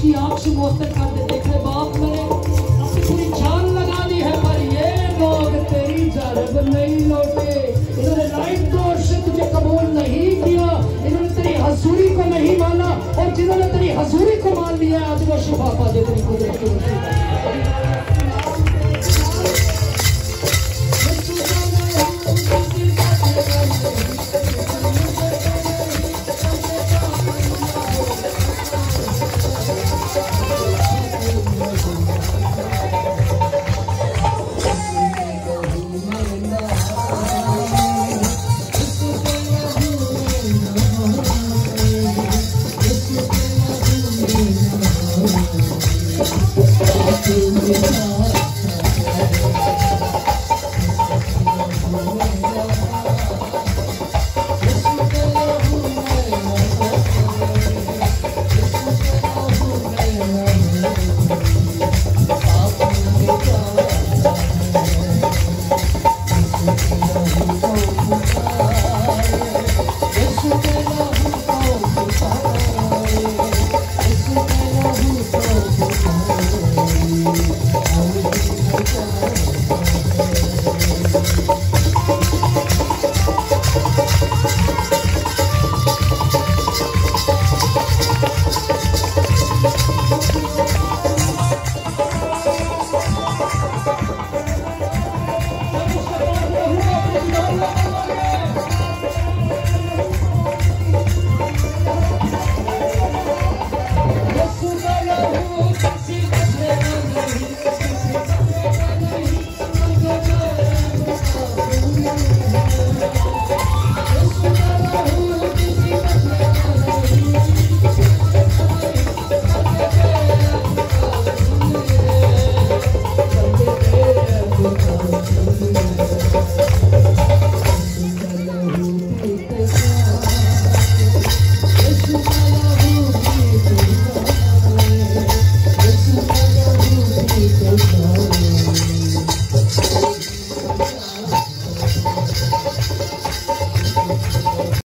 की आँख से मोहतर कर दे देखे बाप मेरे अपनी पूरी जान लगा दी है, पर ये लोग तेरी जरब नहीं लौटे। इन्होंने लाइट तौर से तुझे कबूल नहीं किया। इन्होंने तेरी हजूरी को नहीं माना, और जिन्होंने तेरी हजूरी को मान लिया आज वो शिफा पा दे तेरी कुदरत की Shri Krishna